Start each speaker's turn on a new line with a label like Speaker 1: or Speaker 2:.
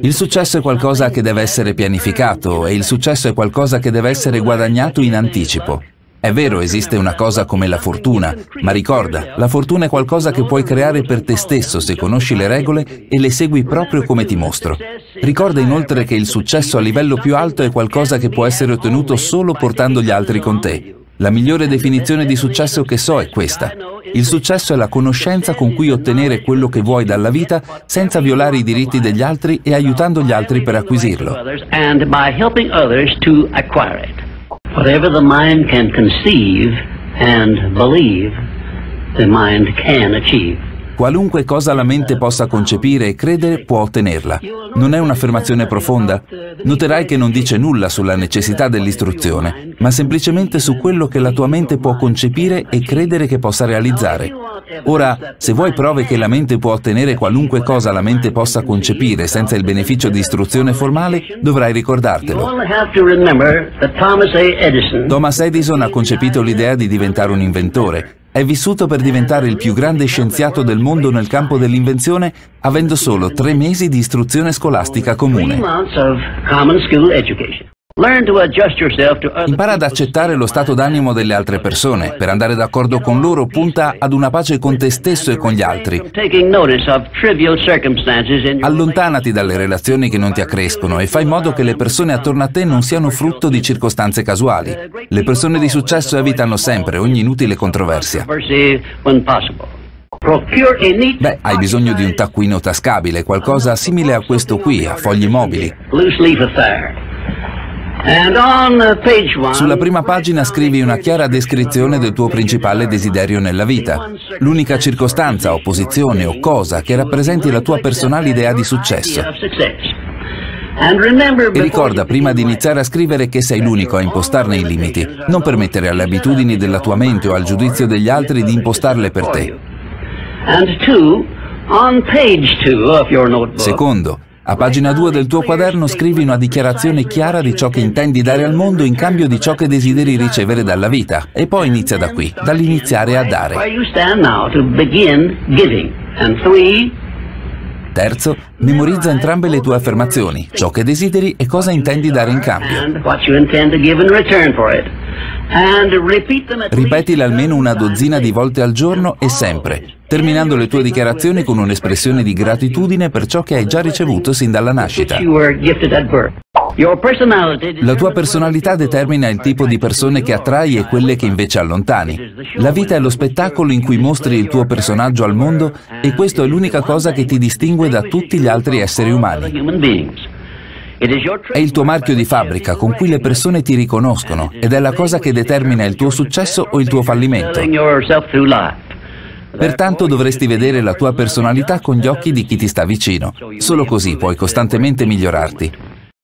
Speaker 1: Il successo è qualcosa che deve essere pianificato e il successo è qualcosa che deve essere guadagnato in anticipo. È vero, esiste una cosa come la fortuna, ma ricorda, la fortuna è qualcosa che puoi creare per te stesso se conosci le regole e le segui proprio come ti mostro. Ricorda inoltre che il successo a livello più alto è qualcosa che può essere ottenuto solo portando gli altri con te. La migliore definizione di successo che so è questa. Il successo è la conoscenza con cui ottenere quello che vuoi dalla vita senza violare i diritti degli altri e aiutando gli altri per acquisirlo.
Speaker 2: Whatever the mind can conceive and believe, the mind can achieve.
Speaker 1: Qualunque cosa la mente possa concepire e credere può ottenerla. Non è un'affermazione profonda? Noterai che non dice nulla sulla necessità dell'istruzione, ma semplicemente su quello che la tua mente può concepire e credere che possa realizzare. Ora, se vuoi prove che la mente può ottenere qualunque cosa la mente possa concepire senza il beneficio di istruzione formale, dovrai ricordartelo. Thomas Edison ha concepito l'idea di diventare un inventore è vissuto per diventare il più grande scienziato del mondo nel campo dell'invenzione avendo solo tre mesi di istruzione scolastica comune. Impara ad accettare lo stato d'animo delle altre persone. Per andare d'accordo con loro punta ad una pace con te stesso e con gli altri. Allontanati dalle relazioni che non ti accrescono e fai in modo che le persone attorno a te non siano frutto di circostanze casuali. Le persone di successo evitano sempre ogni inutile controversia. Beh, hai bisogno di un taccuino tascabile, qualcosa simile a questo qui, a foglie mobili. Sulla prima pagina scrivi una chiara descrizione del tuo principale desiderio nella vita, l'unica circostanza o posizione o cosa che rappresenti la tua personale idea di successo. E ricorda prima di iniziare a scrivere che sei l'unico a impostarne i limiti, non permettere alle abitudini della tua mente o al giudizio degli altri di impostarle per te. Secondo, a pagina 2 del tuo quaderno scrivi una dichiarazione chiara di ciò che intendi dare al mondo in cambio di ciò che desideri ricevere dalla vita. E poi inizia da qui, dall'iniziare a dare. Terzo, memorizza entrambe le tue affermazioni, ciò che desideri e cosa intendi dare in cambio. Ripetile almeno una dozzina di volte al giorno e sempre terminando le tue dichiarazioni con un'espressione di gratitudine per ciò che hai già ricevuto sin dalla nascita. La tua personalità determina il tipo di persone che attrai e quelle che invece allontani. La vita è lo spettacolo in cui mostri il tuo personaggio al mondo e questo è l'unica cosa che ti distingue da tutti gli altri esseri umani. È il tuo marchio di fabbrica con cui le persone ti riconoscono ed è la cosa che determina il tuo successo o il tuo fallimento. Pertanto dovresti vedere la tua personalità con gli occhi di chi ti sta vicino. Solo così puoi costantemente migliorarti.